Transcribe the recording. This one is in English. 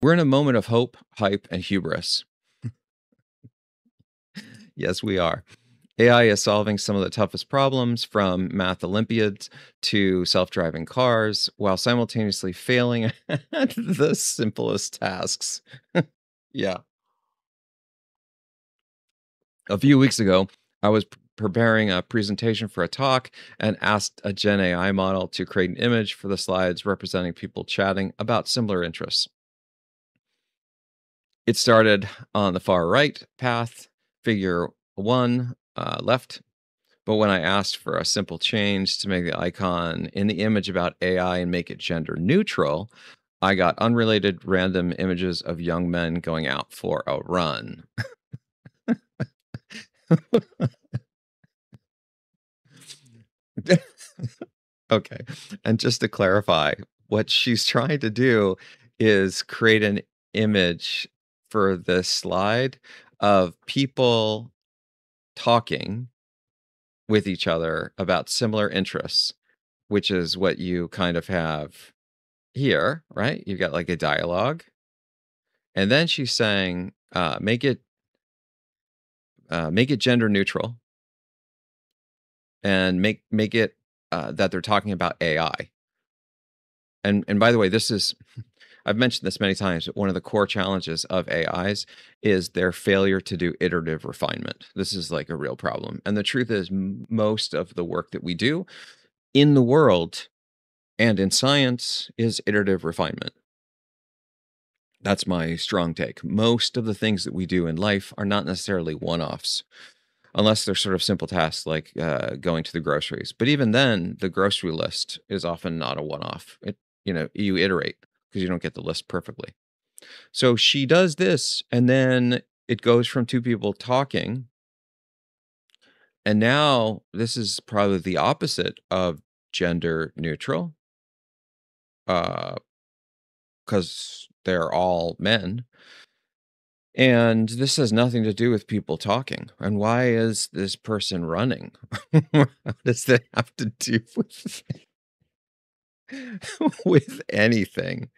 We're in a moment of hope, hype, and hubris. yes, we are. AI is solving some of the toughest problems from math Olympiads to self driving cars while simultaneously failing at the simplest tasks. yeah. A few weeks ago, I was preparing a presentation for a talk and asked a Gen AI model to create an image for the slides representing people chatting about similar interests. It started on the far right path, figure one uh, left. But when I asked for a simple change to make the icon in the image about AI and make it gender neutral, I got unrelated random images of young men going out for a run. okay. And just to clarify, what she's trying to do is create an image for this slide of people talking with each other about similar interests, which is what you kind of have here, right? You've got like a dialogue. And then she's saying, uh, make it uh, make it gender neutral and make make it uh, that they're talking about AI. And and by the way, this is I've mentioned this many times, but one of the core challenges of AIs is their failure to do iterative refinement. This is like a real problem. And the truth is, most of the work that we do in the world and in science is iterative refinement. That's my strong take. Most of the things that we do in life are not necessarily one offs, unless they're sort of simple tasks like uh, going to the groceries. But even then, the grocery list is often not a one off. It, you know, you iterate because you don't get the list perfectly. So she does this, and then it goes from two people talking. And now this is probably the opposite of gender neutral. Uh because they're all men. And this has nothing to do with people talking. And why is this person running? what does that have to do with with anything.